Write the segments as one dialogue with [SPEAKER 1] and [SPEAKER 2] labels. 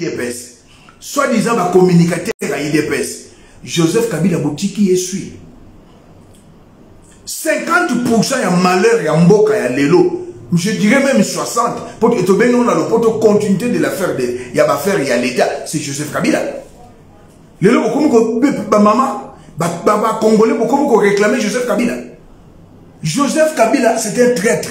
[SPEAKER 1] idps soit disant bacommunicateur ya idps joseph kabila botiki ye sui 50 ya malheur ya mboka ya lelo je dirais même 60 mpo tobengi ngo na lopoto continuité de l'affaire ya baaffaire ya l'état c'est joseph kabila lelo bokomi bamama bacongolais bokomi koréclame joseph kabila joseph kabila c'est un traître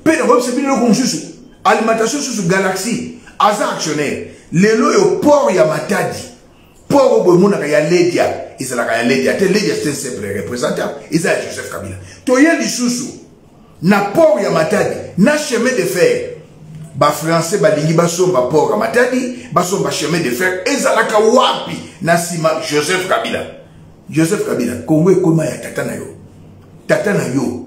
[SPEAKER 1] mpe nakoyebisa bino eloko mosusu alimentation susu galaxie aza actionnaire lelo oyo port ya matadi port oyo bomonaka ya ledia ezalaka ya ledia te ledia c'est un simple représentant eza ya joseph kabila toye lisusu na port ya matadi na chemin de fer bafrançais balingi basomba port ya matadi basomba chemin de fer ezalaka wapi na nsima joseph kabila joseph kabila kongo ekoma ya tata na yo tata na yo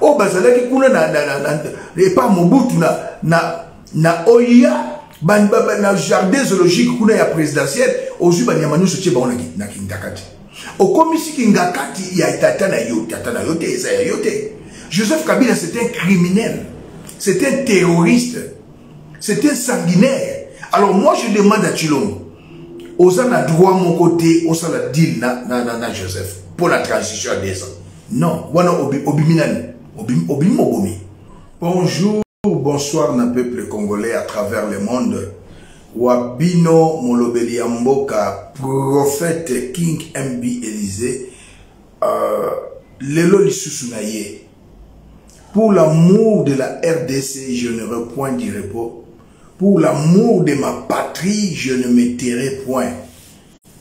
[SPEAKER 1] oyo bazalaki kuna na, na, na, na, epa mobutu na, na, na oya ba, ba, ba, na jardin zoologique kuna ya présidentielle ozwi banyama nyonso tie bango na, na kindaka te okomisi kingakati ya tata na yo tata na yo te eza ya yo te joseph kabila c'est un criminel c'est un terroriste c'est un sanguinaire alors moi je demande à chilombo oza na droit moko te osala deal na, na, na, na joseph mpo na transition ya deux ans Non, wana obimi nani? Obimi mobomi. Bonjour, bonsoir na peuple congolais à travers le monde. Wabino molobeli ya mboka prophète King MB Elysée euh, lelo lisusu na ye. Pour l'amour de la RDC, je ne repoins du repos. Pour l'amour de ma patrie, je ne me tairai point.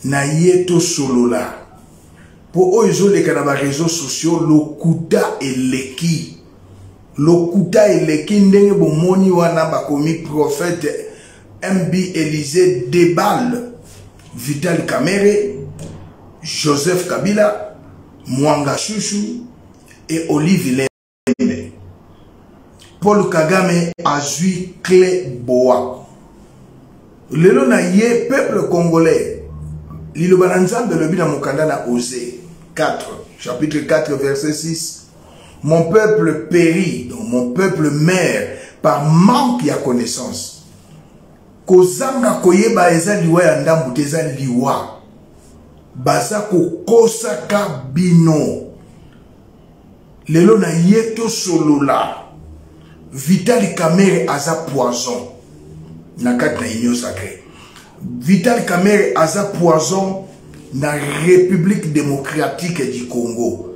[SPEAKER 1] na ye tosolola mpo oyo ezoleka na bareseau sociaux lokuta eleki lokuta eleki ndenge bomoni wana bakomi prophète mb elise debal vital kamere joseph kabila mwanga shushu e olive Kalembe. Paul Kagame azui clé boa. Lelo na ye peuple congolais liloba na Nzambe lobi na mokanda na Osée 4 chapitre 4 verset 6 mon peuple périt donc mon peuple meurt par manque ya connaissance kozanga koyeba eza liwa ya ndambu te eza liwa baza kokosaka bino lelo na ye tosolola vitali kamere aza poison na kati na union sacré vitali kamere aza poison na république démocratique du congo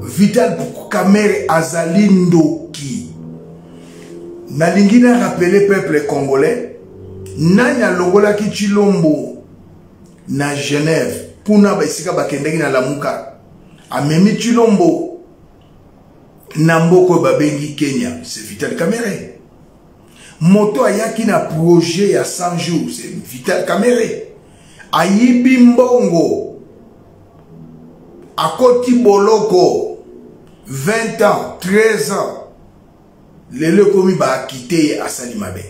[SPEAKER 1] vital kamere azali ndoki nalingi na rapele peuple congolais nani alongolaki chilombo na genève kuna baesika bakendaki na lamuka amemi chilombo na mboka oyo babengi kenya se vital kamere moto ayaki na projet ya 100 jours se vital kamere ayibi mbongo akoti boloko 20 ans 13 ans lelo ekomi baakite ye asali mabe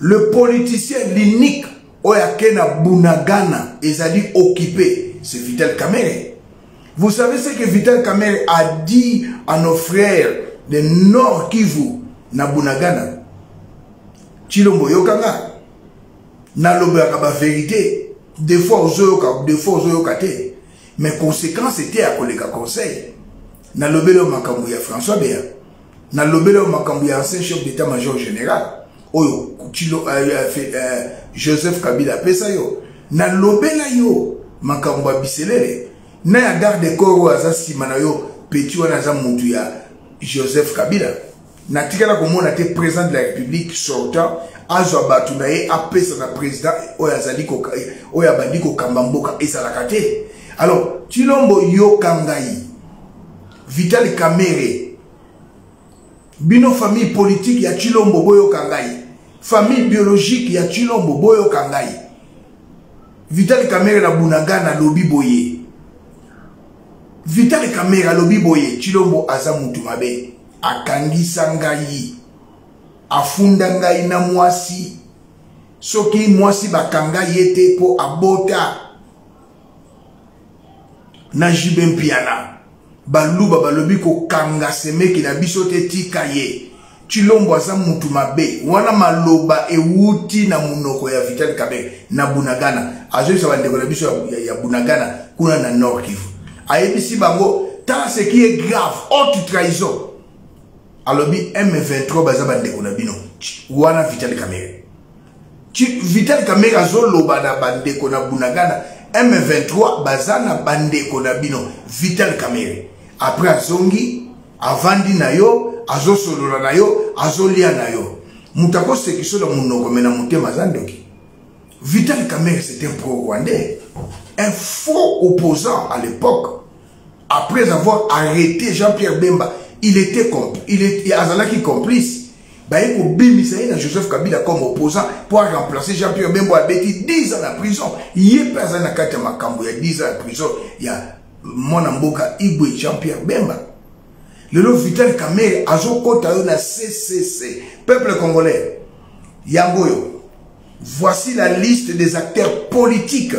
[SPEAKER 1] le politicien l'unique oyo ake na bunagana ezali occupé c'est vital kamere vous savez ce que vital kamere a dit à nos frères de nord kivu na bunagana chilombo oyoka nga nalobelaka baverité des fois ozoyoka des fois ozoyoka te mais conséquence ete ya koleka conseil nalobeli yo makambo ya françois beya nalobeli yo makambo ya ancien chef d'état major général oyo kilo euh, euh, euh, joseph kabila apesa yo nalobela yo makambo ya biselele na ya garde corps oyo aza nsima na yo peti wana aza motu ya joseph kabila natikala komona te président de la république sortant azwa bato na ye apesa na président oyo azali oyo abandi kokamba mboka ezalaka te alors tilombo yoka ngai vital kamere bino famille politique ya tilombo boyoka ngai famille biologique ya tilombo boyoka ngai vital kamere na bunagana alobi boye vital kamere alobi boye tilombo aza mutu mabe akangisa ngai afunda ngai na mwasi soki mwasi bakanga ye te mpo abota na jibe mpiana baluba balobi kokanga semeki na biso te tika ye cilombo aza mutu mabe wana maloba ewuti na monoko ya vital kabe na bunagana azoyisa bandeko na biso ya, ya, ya bunagana kuna na nord kivu ayebisi bango tala ce qui est grave haute trahison alobi m23 baza bandeko na bino wana vital kamere vital kamere azoloba na bandeko na bunagana m23 baza na bandeko na bino vital kamere apres azongi avandi na yo azosolola na yo azolia na yo moto akosekiso na monoko me na motema aza ndoki Vital Kamerhe, c'était un pro-rwandais, un faux opposant à l'époque. Après avoir arrêté Jean-Pierre Bemba, il était complice, il était, Azalaki complice. baye kobimisa ye na joseph kabila comme opposant mpo aremplace jean pierre bembo abeti 10 ans na prison ye mpe azali na kati ya makambo ya 10 ans ya prison ya mwana mboka igwe jean pierre bemba lelo vital kamere azokota yo na ccc peuple congolais yango oyo voici la liste des acteurs politiques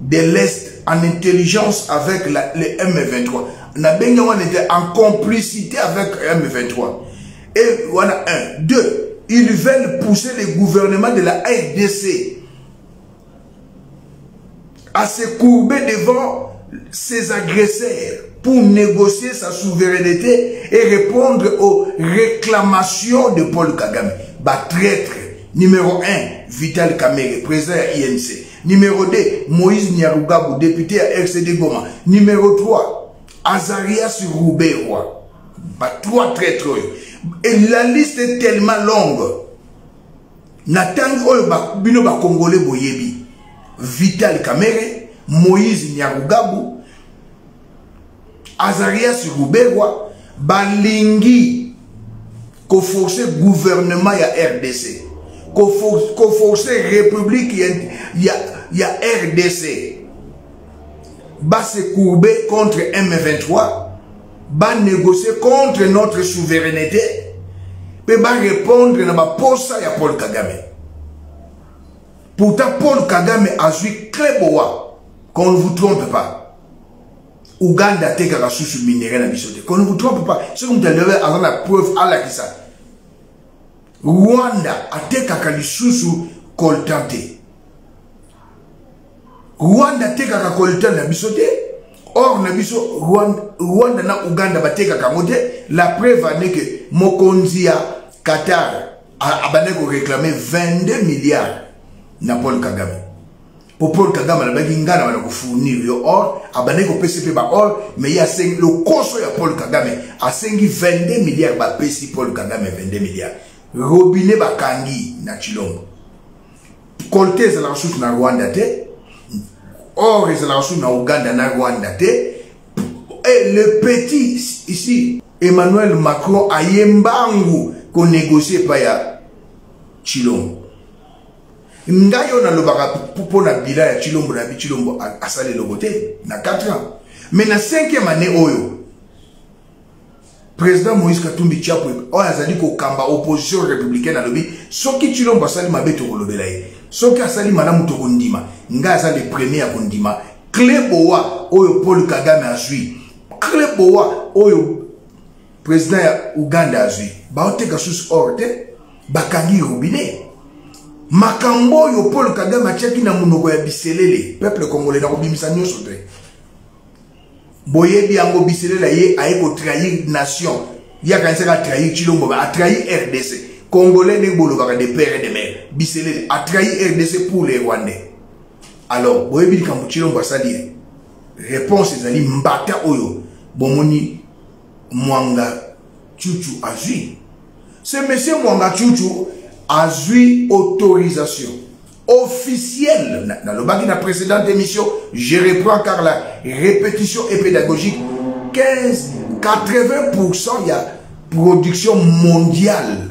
[SPEAKER 1] de l'est en intelligence avec le m23 na en complicité avec m23 et voilà un... Deux... ils veulent pousser le gouvernement de la rdc à se courber devant ses agresseurs pour négocier sa souveraineté et répondre aux réclamations de Paul Kagame. Bah, traître, numéro 1, Vital Kamere, président à INC. Numéro 2, Moïse Niarougabou, député à RCD Goma. Numéro 3, Azarias roubaix Bah, trois traîtres. Et la liste est tellement longue. na ntango oyo ba, bino bakongole boyebi vital kamere moïse nyarugabu azarias ruberwa balingi koforce gouvernement ya rdc koforce république ya, ya, ya rdc base courbe contre m23 ba négocier contre notre souveraineté pe ba répondre na ba posa ya Paul Kagame pourtant Paul Kagame azui clé boa qu'on ne vous trompe pas Ouganda atekaka susu minerais na biso te qu'on ne vous trompe pas soki moto alebe aza na preuve alakisa Rwanda atekaka lisusu coltan te rwanda atekaka coltan na biso te or na biso rwanda na uganda batekaka yango te la preuve ane ke mokonzi ya qatar abandaki koreklame 22 milliard na paul kagame mpo paul kagame alobaki ngai na bana kofournir yo or abandaki kopesa mpe baor mais ye asengi lokoso ya paul kagame asengi 22 milliard bapesi paul kagame 22 milliard robine bakangi na chilombo kolte ezalaka susu na rwanda te or ezalaka susu na uganda na rwanda te e le petit ici emmanuel macron aye mbangu konegocie epai ya chilombo ngai oyo nalobaka mpo na bila ya chilombo nayebi chilombo asali eloko te na 4 ans mais na 5e année oyo président moïse katumbi chapwe oyo azali kokamba opposition républicaine alobi soki chilombo asali mabe tokolobela ye soki asali malamu tokondima ngai aza le premier ya kondima cle boa oyo paul kagame azwi cle boa oyo président ya uganda azwi baoteka susu or te bakangi robinet makambo oyo paul kagame atyaki na monoko ya biselele peuple congolais na kobimisa nyonso te boyebi yango biselela ye aye kotrahir nation ye akanisaka atrahir chilombo atrahir rdc congolais ndenge bolobaka de père de mare biselele atrahir rdc pour les rwandais alors boyebi likambo chilombo asali ye réponse ezali mbata oyo bomoni mwanga chuchu azwi ce monsieur mwanga chuchu azwi autorisation officiel nalobaki na précédente émission je reprends car la répétition est pédagogique 15 80 pourcent ya production mondiale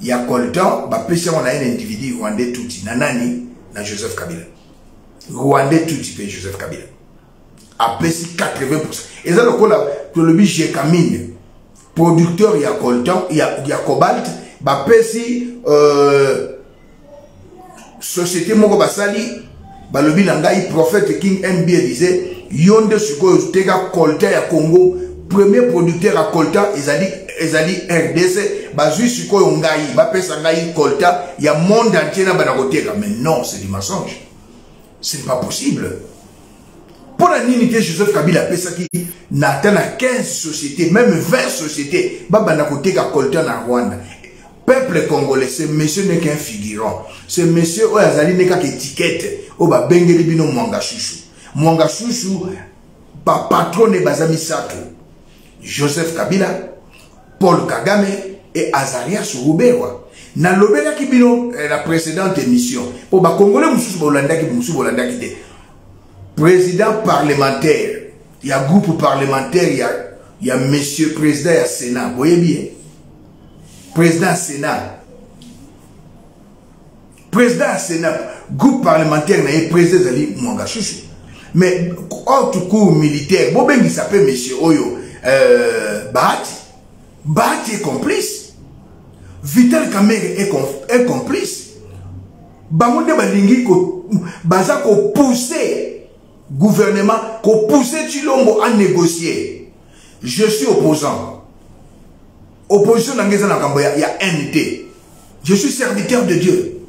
[SPEAKER 1] ya coltan bapesi yango na ye na individu rwandais tuti na nani na joseph kabila rwandais tuti mpe joseph kabila apesi 80 eza lokola tolobi jekamine producteur ya coltan ya, ya cobalt bapesi euh, société moko basali balobi na ngai prophète king mb disait yo nde sikoyo teka coltan ya congo premier producteur ya coltan ezali ezali rdc bazwi sikoyo ngai bapesa ngai coltan ya monde entier na bana koteka mais non c'est du mensonge ce n'est pas possible mpo na nini te joseph kabila apesaki na ata na 15 société même 20 société babanda koteka colta na rwanda peuple congolais ce monsieur n'est qu'un figurant ce monsieur oyo azali nde kaka étiquette oyo babengeli bino mwanga shushu mwanga shushu bapatrone baza misato Joseph Kabila, Paul Kagame et Azarias Ruberwa. nalobelaki bino eh, la précédente émission mpo bakongole mosusu bolandaki mosusu bolandaki te président parlementaire ya groupe parlementaire ya, ya monsieur président ya sénat boyebi ye président ya sénat Président ya Sénat, groupe parlementaire na ye président ezali Mwanga Shushu. Mais haute cour militaire, bobengi ça peut monsieur Oyo euh, Bahati. Bahati est complice. Vital Kamerhe est, com est complice. Bango nde balingi ko baza ko pousser gouvernement ko pousser Chilombo à négocier. Je suis opposant. opposition na ngai eza na makambo ya, ya haine te je suis serviteur de dieu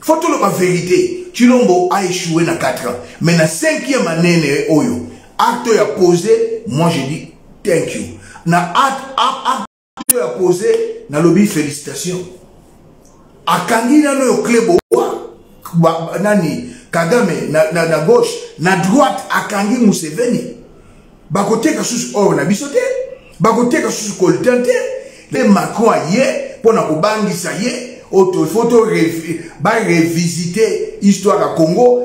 [SPEAKER 1] faut toloba vérité chilombo a échoué na 4 ans mais na 5e année ne oyo acte oyo apose moi je dis thank you na acte oyo apose nalobi félicitation akangi nano oyo clebo nani kagame na, na, na gauche na droite akangi museveni bakoteka susu or na biso te bakoteka susu coltan te nde macron aye mpo na kobangisa ye otofoto barevisite histoire ya congo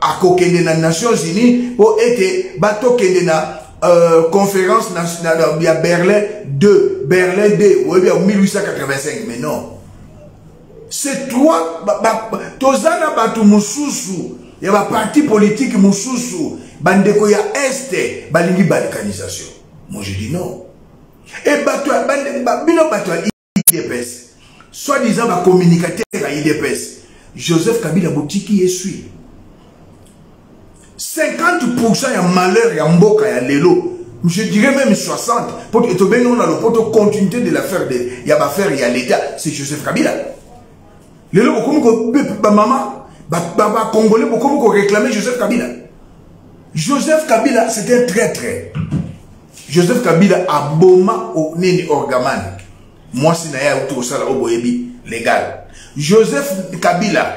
[SPEAKER 1] akokende na nations unies mpo ete batokende na euh, conférence nationale ya berlin 2 berlin 2 oyebi ya 1885 mais non c'est toi toza na bato mosusu ya baparti politike mosusu bandeko ya este balingi balkanisation moi je dis non e bato bino bato ya idps soit disant bacommunicateur ya idps joseph kabila botiki ye sui 50% ya malheur ya mboka ya lelo je dirais même 60 mpo tobengi ngo na lopoto continuité de l'affaire ya baaffaire ya l'état c'est joseph kabila lelo bokomi bamama bacongolais bokomi koréclame joseph kabila joseph kabila c'est un traître joseph kabila aboma nini orgaman mwasi na ye auti kosala oyo boyebi légal joseph kabila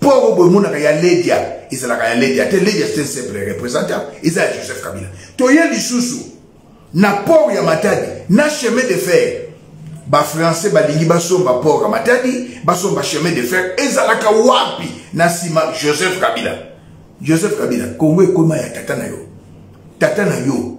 [SPEAKER 1] mpo yango boye emonaka ya ledia ezalaka ya ledia te ledia c'est un simple représentant eza ya joseph kabila toye lisusu na port ya matadi na chemin de fer bafrançais balingi basomba port ya matadi basomba chemin de fer ezalaka wapi na nsima joseph kabila joseph kabila kongo ekoma ya tata na yo tata na yo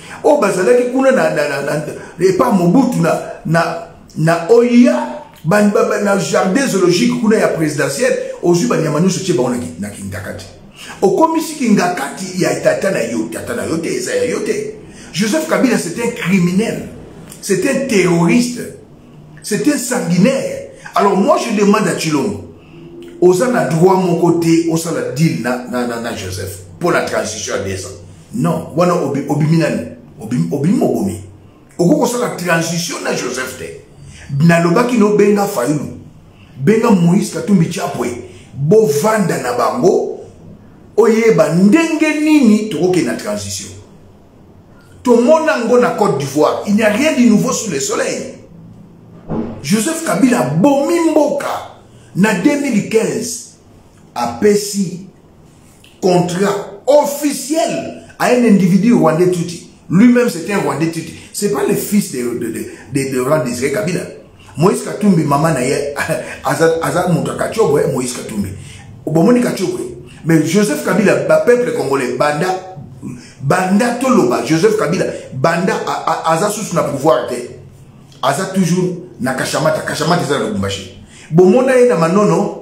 [SPEAKER 1] oyo bazalaki kuna na, na, na, na, epa mobutu na, na, na oya ba, ba, ba, na jardin zoologique kuna ya présidentielle ozwi banyama nyonso tie bango na kindaka te okomisi kingakati ya tata na yo tata na yo te eza ya yo te joseph kabila c'est un criminel c'est un terroriste c'est un sanguinaire alors moi je demande à chilombo oza na droit moko te osala deal na, na, na, na joseph mpo na transition ya deux ans non wana obimi nani obimi mobomi okoki kosala transition na joseph te nalobaki no benga fayulu benga moïse katumbi chapwe bovanda na bango oyeba ndenge nini tokokende na transition tomona yango na côte d'ivoire il n'y a rien de nouveau sous le soleil joseph kabila abomi mboka na 2015 apesi contrat officiel à un individu rwandais tuti lui-même c'était un rwandais tuti c'est pas le fils de, de, de, de, de rang d'israël kabila moïse katumbi mama na ye aza, aza moto ya katiobo eh, moïse katumbi bomoni katiobo eh? mais joseph kabila bapeuple congolais banda banda toloba joseph kabila banda aza susu na pouvoir te aza toujours na kashamata kashamata eza na lubumbashi bomona ye na manono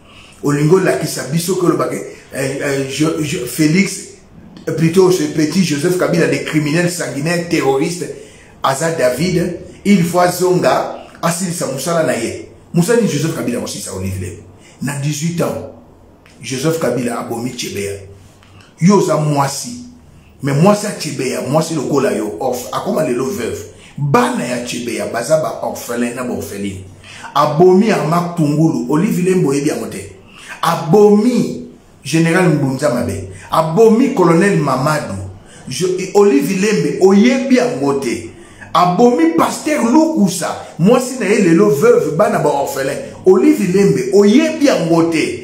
[SPEAKER 1] olingi olakisa biso ke olobaka eh, eh, félix eh, plutôt ce petit joseph kabila le criminel sanguinaire terroriste aza david il faut azonga asilisa mosala na ye mosala nini joseph kabila akosilisa olive lelo na 18 ans joseph kabila abomi chebeya yo oza mwasi me mwasi ya chebeya mwasi lokola yo orf akoma lelo veuve bana ya chebeya baza baorphelin na baorpheline abomi armak tungulu olive lembo oyebi yango te abomi général mbunza mabe abomi colonel mamadu olive lembe oyebi yango te abomi paster lukusa mwasi na ye lelo veuve bana baorphelin olive lembe oyebi yango te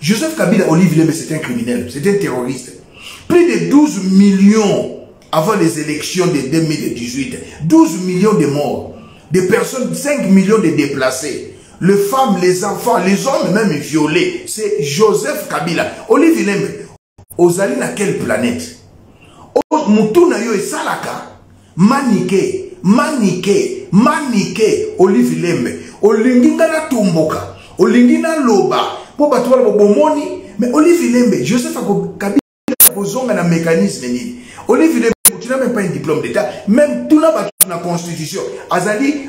[SPEAKER 1] joseph kabila olive lembe c'est un criminel c'est un terroriste plus de 12 millions avant les élections de 2018. 12 millions de morts, des personnes, 5 millions de déplacés, les femmes, les enfants, les hommes même violés. C'est Joseph Kabila. Olivier Lembe, ozali na quelle planète oh, mutu na yo esalaka manike manike manike olive lembe olingi nga natumboka olingi naloba mpo bato baloba bomoni mais olive lembe joseph kabila akozonga na mécanisme nini olive lembe tu n'as même pas un diplôme d'état même tuna bato na constitution azali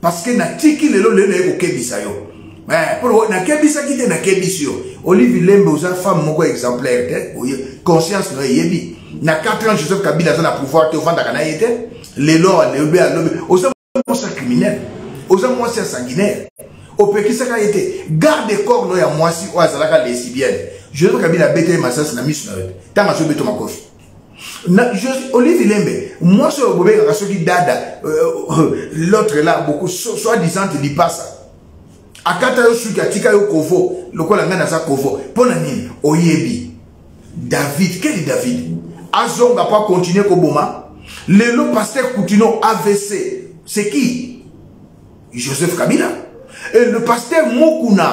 [SPEAKER 1] parce que natiki lelo lelo naye kokebisa yo eh, mpo nakebisaki te nakebisi yo olive lembe oza femme moko exemplaire te conscience na eyebi na 4 ans joseph kabila aza na pouvoir te ofandaka na ye te lelo alobi alobi oza mwasi ya criminel oza mwasi ya sanguinaire opekisaka ye te garde corps no ya mwasi oyo azalaka lesibienne joseph kabila abeta ye masasi na miso na yo te ntango azobeta makofi olive lembe mwasi oyo bobengaka soki dada euh, l'autre là beaucoup soit disant lipasa akata yo suki atika yo kovo lokola ngai naza kovo mpo na nini oyebi david keli david azonga mpo akontinue koboma lelo paster coutino avc c'est qui joseph kabila et le pasteur mokuna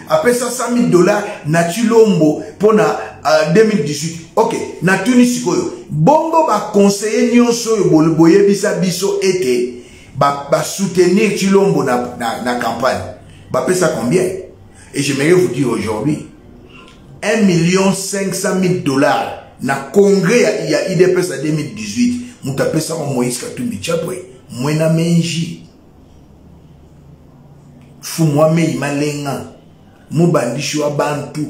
[SPEAKER 1] apesa 100000 dollars na chilombo mpo na uh, 2018 ok natuni sikoyo bongo baconseiller nyonso oyo boyebisa biso ete basoutenir ba chilombo na, na, na campagne bapesa combien et j'aimerais vous dire aujourd'hui 1 million 500 000 dollars na congrès ya, ya idps ya 2018 moto apesaka moïse katumbi chapwe mwena menji fumu amei malenga mobandisi wa bantu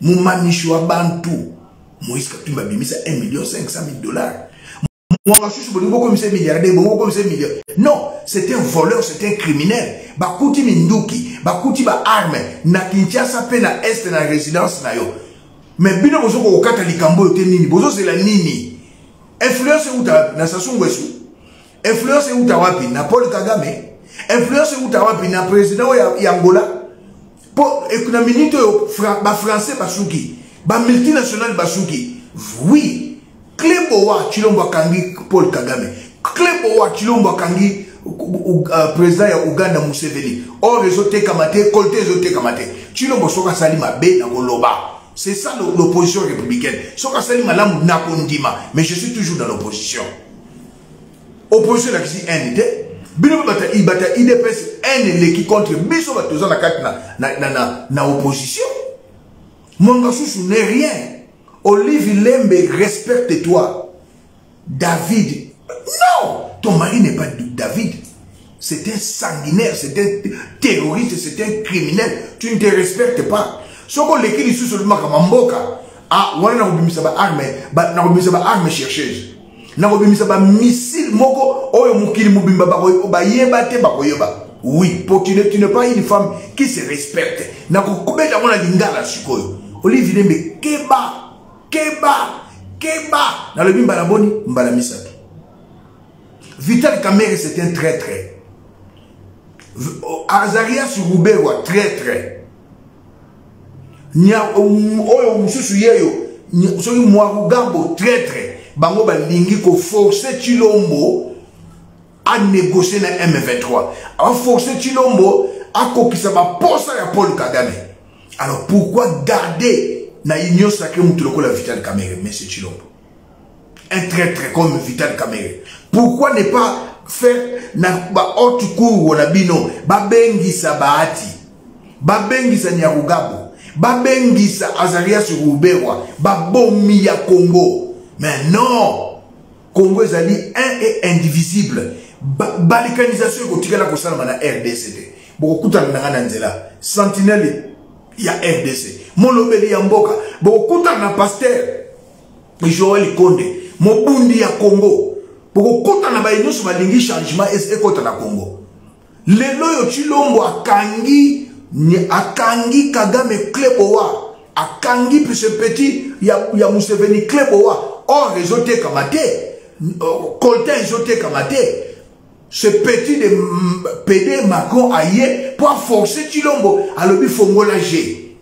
[SPEAKER 1] momamisi wa bantu moïse katumba abimisa 1 million 500 000 dollars mwanga susu bolingi bokomisa milliardaire bongo bokomisa million non c'est un voleur c'est un criminel bakuti minduki bakuti baarme na kinshasa mpe na est na résidence na yo me bino bozokoka kokata likambo oyo te nini bozozela nini influence euta na sasungu esu influence euta wapi na paul kagame influence euta wapi na président oyo ya angola mpo na minute oyo bafrançais basuki bamultinationale basuki oui cle bowa cilombo akangi paul kagame cle bowa cilombo akangi euh, président ya uganda museveni or ezotekama te kolte ezotekama te cilombo soki asali mabe na koloba c'est ça l'opposition républicaine soki asali malamu na kondima mais je suis toujours dans l'opposition opposition elakisi haine te bino mpe bata ibata idps haine eleki contre biso bato toza na kati na, na, na, na, na opposition mwanga susu ne rien olive lembe respecte toi david non ton mari n'est pas david C'est un sanguinaire, c'est un terroriste, c'est un criminel. Tu ne te respectes pas. Soko leki lisusu lobimaka mamboka, ah wana na kobimisa ba arme, ba na kobimisa ba arme chercheuse. Na kobimisa ba missile moko oyo mokili mobimba ba bayeba te ba koyeba. Oui, pour tu ne tu n'es pas une femme qui se respecte. Na kokubeta mona lingala sikoyo. Olive Lembe keba, keba, keba. Na lobi mbala boni, mbala misato. Vital Kamere c'est un traître. Oh, Azarias Ruberwa traître. nya oyo mosusu ye yo soki mwarugambo traitre bango balingi koforce chilombo anegocie na m23 aforce chilombo akokisa baposa ya paul kagame alors pourquoi garder na union sacré motu lokola vital camere monsieur chilombo un traître comme Vital Kamerhe pourquoi ne pas faire na ba haute cour na bino babengisa bahati babengisa nyarugabo babengisa azarias ruberwa babomi ya congo mais non congo ezali un et indivisible ba, balikanisation ekotikala kosalama na rdc te bokokutana na ngai na nzela sentinelle ya rdc molobeli ya mboka bokokutana na pastere joel konde mobundi ya congo bokokota na baye nyonso balingi changement ekota na congo lelo oyo chilombo akangi akangi kagame klebowa akangi pise petit ya, ya museveni klebowa or ezotekama te euh, coltin ezotekama te ce petit de pede macron aye mpo aforce chilombo alobi fongola je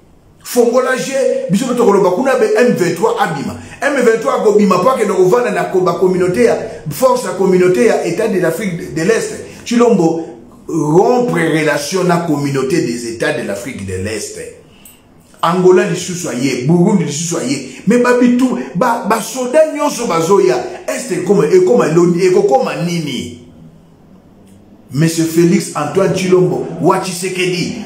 [SPEAKER 1] fongola je biso mpe tokoloba kuna be m23 abima m23 akobima mpo akende kovanda na bacommunauté ya force ya communauté ya état de l'afrique de l'est chilombo rompre relation na communauté des états de l'afrique de l'est angola lisusu aye burundi lisusu aye me babitu basoda ba nyonso bazoya este ekoma nini Monsieur Felix Antoine Chilombo wa Tshisekedi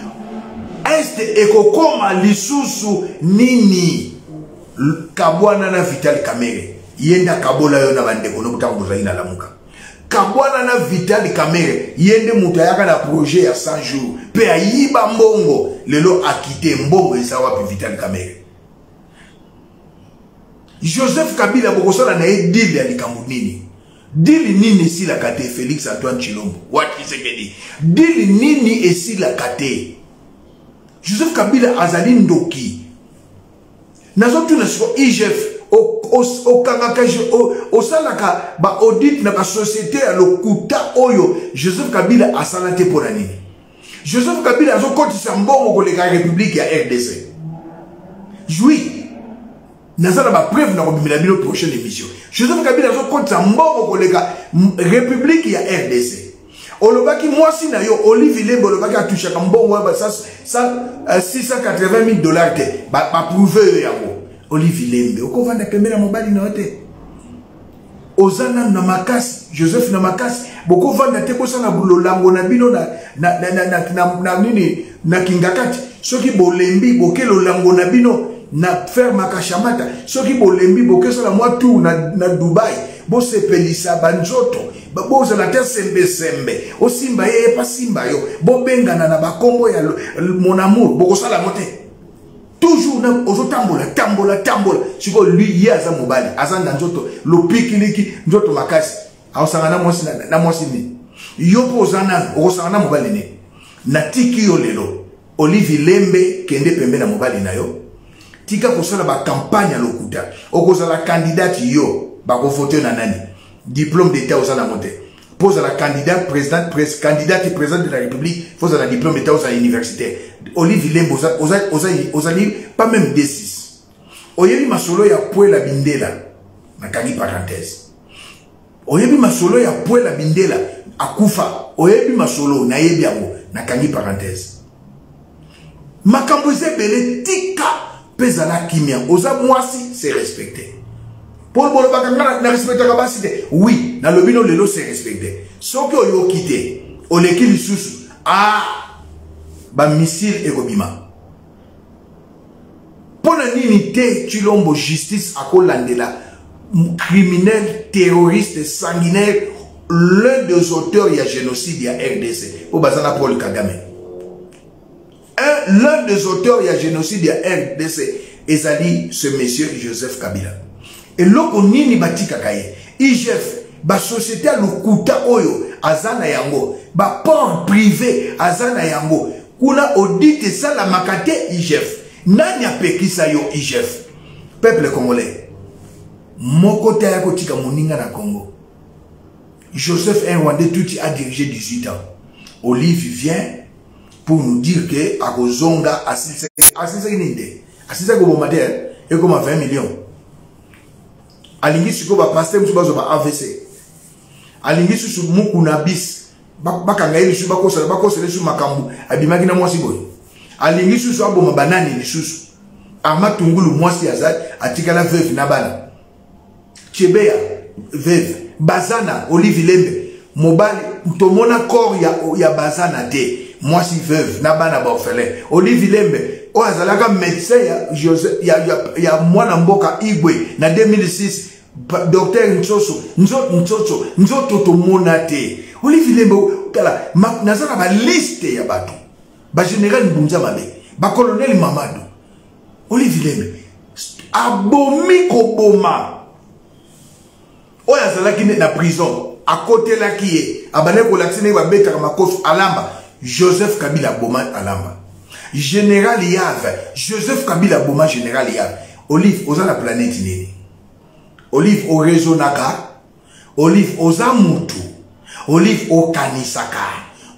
[SPEAKER 1] este ekokoma lisusu nini kabwana na Vital Kamerhe ye nde akabola yo na bandeko no ntango bozali na lamuka kabwana na vital kamere ye nde moto ayaka na projet ya 100 jours mpe ayiba mbongo lelo akite mbongo eza wapi vital kamere joseph kabila bokosala na ye dile ya likambo nini dili nini esilaka te félix antoine tshilombo wati kisekedi dili nini esilaka te joseph kabila azali ndoki nazotuna siko igf okangaka osalaka baaudit na basociété ya lokuta oyo joseph kabila asala te mpo na nini joseph kabila azokotisa mbongo koleka république ya rdc jui naza na bapreuve na kobimela bino prochaine émission joseph kabila azokotisa mbongo koleka république ya rdc olobaki mwasi na yo olive lembe olobaki atushaka mbongo ya ba 680 000 dollars te baprouve yo yango olive lembe okovanda pembe na mobali na yo te oza nanu na makasi joseph na makasi bokovanda te bosala lolango na bino na, na, na, na, na, na, na nini na kingakati soki bolembi boke lolango na bino na ferme akashamata soki bolembi bokesala mwa tour na, na dubai bosepelisa banzoto bozala te sembesembe osimba ye epa simba yo bobengana na bakombo ya mon amour bokosala yango te toujours na ozotambola tambola tambola sikoyo lui ye aza mobali aza na nzoto lopikiliki nzoto makasi akosanga na mwasi na mwasi nini yo mpo oza nano okosanga na mobali nini natiki yo lelo olive lembe kende pembe na mobali na yo tika kosala bakampagne ya lokuta okozala kandidate yo bakovote na nani diplôme d'état oza nango te mpo ozala candidat président pres, candidat ti président de la république fo ozala diplôme eta ozala universitaire olive lembo ozali pas même d6 oyebi masolo ya puela bindela nakangi parenthèse oyebi masolo ya puela bindela akufa oyebi masolo nayebi yango nakangi parenthèse makambo eza ebele tika mpe zala kimia oza mwasi se respecte mpo bolobaka nga na respectaka basi te wi nalobi no lelo se respecte soki oyoki te oleki lisusu a ah, bamisile ekobima mpo na nini te tshilombo justice akolandela criminel terroriste sanguinaire l'un des auteurs ya génocide ya rdc mpo baza na paul kagame l'un des auteurs ya génocide ya rdc ezali ce monsieur joseph kabila eloko nini batikaka ye igf basociété ya lokuta oyo aza na yango baport privé aza na yango kuna audit esalamaka te igf nani apekisa yo igf peuple congolais moko te aya kotika moninga na congo joseph un rwandais tuti a dirige 18 ans olive vient pour nous dire ke akozonga asilisaki nini te asisa koboma te ekoma 20 million alingi sikoyo bapaster mosusu bazwa ba avc alingi susu muku na bis bakanga ye lisusu bakosela bakosela lisusu makambo abimaki na mwasi boye alingi susu aboma banani lisusu arma tungulu mwasi aza atikala veuve na bana chebeya veve bazana olive lembe mobali tomona corps ya, ya bazana te mwasi veuve na bana baorphelin olive lembe oyo azalaka médecin ya, ya, ya, ya mwana mboka igwe na 2006 docteur nsoso nsoso nzoto tomona te olive lembe tala naza na baliste ya bato bagénéral mbunza mabe bacolonel mamado olive lembe abomi koboma oyo azalaki na prison akotelaki ye abandaki kolakisa ndenge babetaka makofi alamba joseph kabila aboma alamba général yave joseph kabila aboma général yave olive oza na planète nini olive oraisonnaka olive oza mutu olive okanisaka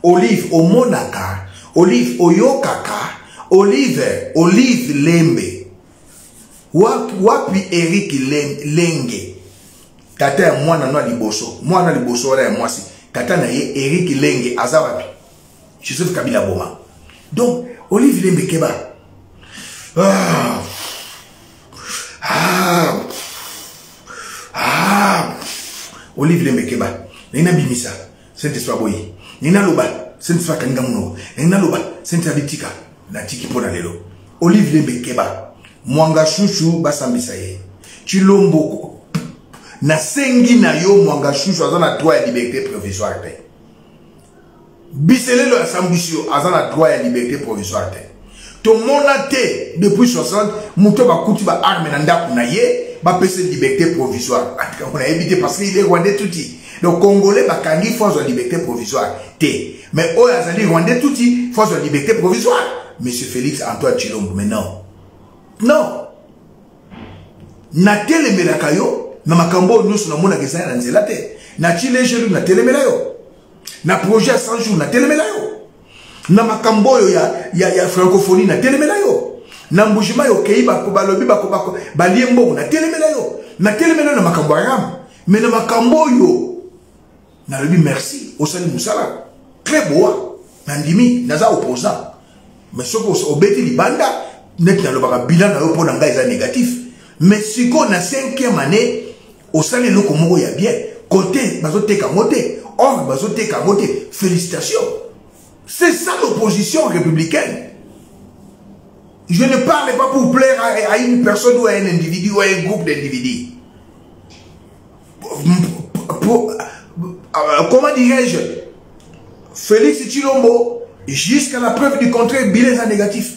[SPEAKER 1] olive omonaka olive oyokaka olive olive lembe wapi, wapi erik lenge tata ya mwana no ya liboso mwana liboso wana ya mwasi tata na ye erik lenge aza wapi joseph kabila boma donc olive lembe keba ah. ah, ah. olive lembe keba naye nabimisa saint esprit aboyi naye naloba saint esprit akaninga monoko naye naloba saint esprit abitika natiki mpo na lelo olive lembe keba mwanga shushu basambisa ye chilombo nasengi na yo mwanga shushu aza na droit ya liberté provisoire te biselelo asambwisi yo aza na droit ya liberté provisoire te tomona te depuis 60 moto bakuti baarme na ndako na ye bapesa liberté provisoire atikapo nayebi te parce que il est rwandais tuti donc congolais bakangi fo azwa liberté provisoire te mais oyo azali rwandais tuti fo azwa liberté provisoire monsieur félix antoine chilombo mais non non natelemelaka yo na makambo oyo nyonso namonaka ezali na nzela te na chilejelu natelemela yo na projet ya 100 jours natelemela yo na makambo oyo ya, ya, ya francophonie natelemela yo na mbujima yo okei balobi balie mbongo natelemela yo natelemela yo na makambo ya ramu me na makambo oyo nalobi merci osali mosala très boa nandimi naza opposant me soki obeti libanda neti nalobaka bilan na yo mpo na ngai eza négatif me sikoyo na cinquième année osali eloko moko ya bien kote bazoteka ngo te or félicitations c'est ça l'opposition républicaine je ne parle pas pour plaire à, une personne ou à un individu ou à un groupe d'individus euh, comment dirais-je Félix Chilombo jusqu'à la preuve du contraire bilan négatif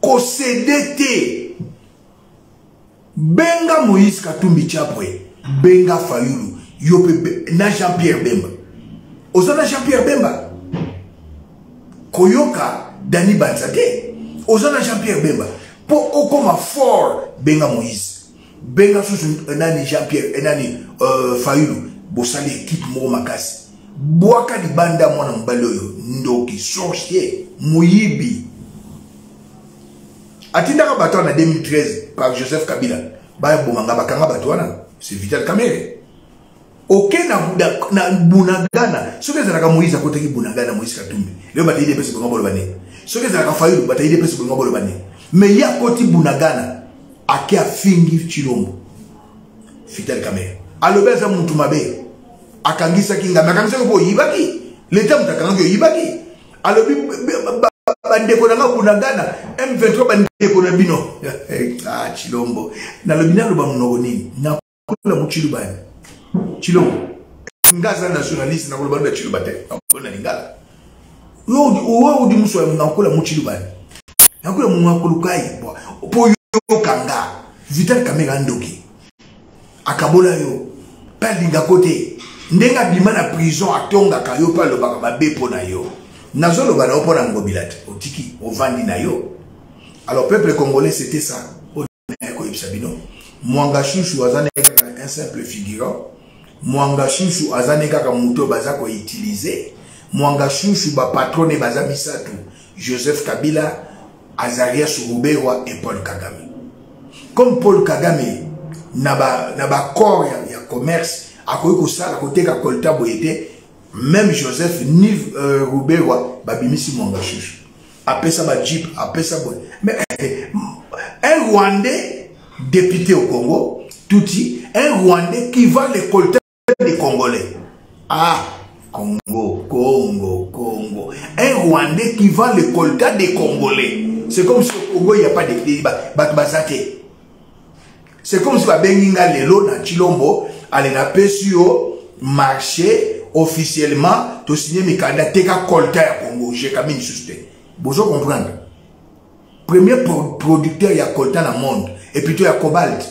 [SPEAKER 1] kosede te benga moïse katumbi chapwe benga fayulu yo mpe na jean pierre bemba oza na jean pierre bemba koyoka dani banza te oza na jean pierre bemba mpo okoma fort benga moïse benga susu eh, nani jean pierre eh, nani euh, fayulu bosali ekipe moko makasi bwaka libanda mwana mobali oyo ndoki sorcier moyibi atindaka bato wana na 2013 par joseph kabila baboma nga bakanga bato wana c'est vital kamere oke na, na, na bunagana soki ezalaka moïse akotaki bunagana moïse katumbi lelo bata idps bolinga boloba nini soki ezalaka fayulu bata idps bolinga boloba nini me ye akoti bunagana ake afingi chilombo fitel kamere alobi aza mutu mabe akangisaki ngambe akangisaki mpo oyibaki leta moto akangaki oyibaki alobi bandeko na nga bunagana m23 bandeko na bino ah, chilombo nalobi naloba monoko nini kuna muchilu bani chilongo nga aza nationaliste nakoloba na chiluba te na lingala owe odi musu ya mungakola muchilu bani nakola mungakolukai po yoka nga vital kamera andoki akabola yo mpe alingako te ndenge abima na prison atongaka yo mpe alobaka mabe mpo na yo nazoloba na yo mpo na ngobila te otiki ovandi na yo alors peuple congolais c'était ça naye koyebisa bino mwanga shushu aza naye kaka un simple figurant mwanga shushu aza naye kaka moto oyo baza koutilize mwanga shushu bapatrone baza misato joseph kabila azarias ruberwa et paul kagame comme paul kagame na baaccord ba ya, ya commerce akoki kosala koteka kolta boye te même joseph ni euh, ruberwa babimisi mwanga shushu apesa ba jeep apesa boye mais eh, un rwandais député au congo tuti un rwandais qui va récolter des congolais ah congo congo congo un rwandais qui va récolter des congolais c'est comme si au congo il n'y a pas de bato baza te c'est comme si babengi nga lelo na tshilombo ale napesi yo marché officiellement tosigne mikanda teka kolta ya congo jekami lisusu te bozo comprendre premier pro producteur ya colta na monde et plutôt ya cobalt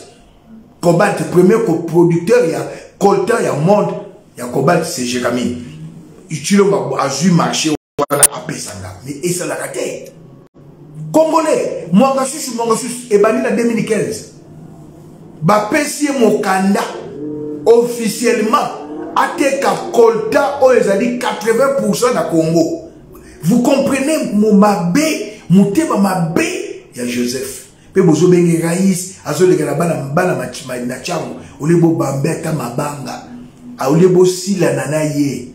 [SPEAKER 1] cobalt premier producteur ya colta ya monde ya cobalt c'est jekami tshilombo azwi marché wana apesa nga me esalaka te congolais mwanga susu mwanga susu ebandi na 2015 bapesi ye mokanda officiellement ateka kolta oyo ezali 80 na congo vous comprenez momabe motema mabe ya joseph mpe bozobenge rais azolekela bana bana na ntango olie bobambe ata mabanga olie bosilana na ye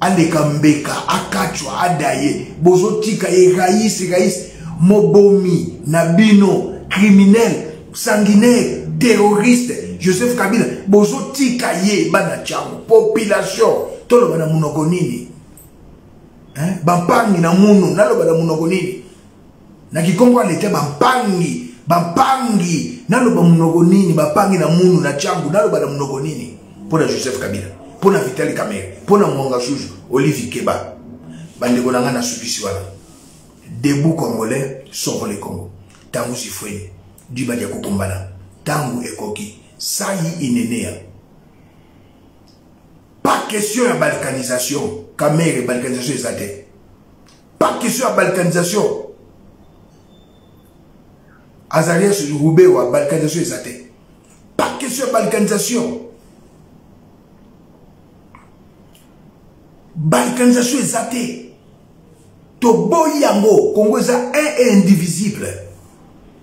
[SPEAKER 1] aleka mbeka akachwa adaye bozotika ye rais rais mobomi na bino criminel sanguinaire terroriste joseph kabila bozotika ye bana chango population toloba na monoko nini bampangi na munu naloba na monoko nini na kikongo alete bampangi bampangi naloba monoko nini bapangi na munu na changu naloba na monoko nini mpo na joseph kabila mpo na vitali kamere mpo na mwanga suzu olive keba bandeko na ngai nasukisi wana debout congolais soko le congo ntango zifweni dibadi ya kokumbana ntango ekoki sai ineneya pas question ya balkanisation kamere balkanisation eza te pas question ya balkanisation azarias rubewa balkanisation eza te pas question ya balkanisation balkanisation eza te toboyi yango kongo eza un et indivisible